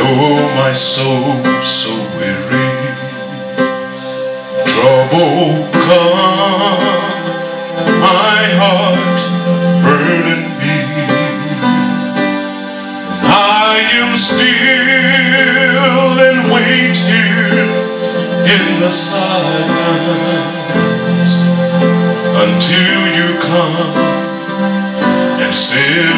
oh my soul so weary. Trouble come, my heart burden be. I am still and wait here in the silence Until you come and sit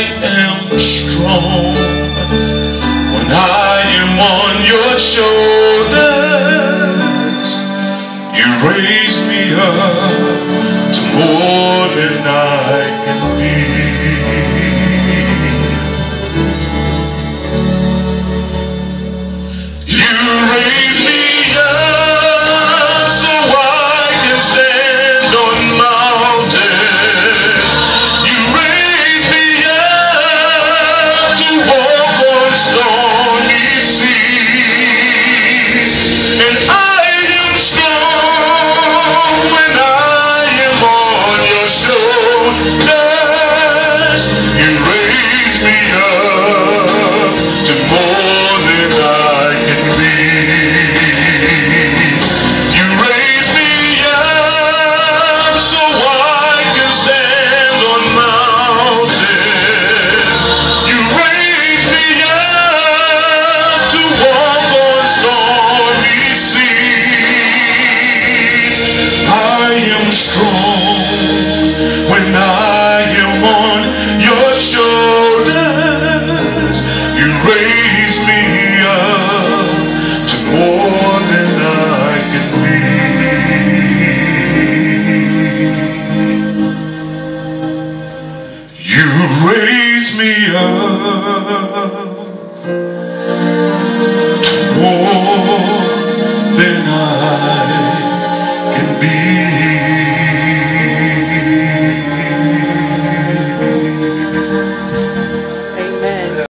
I am strong when I am on your shoulders. Am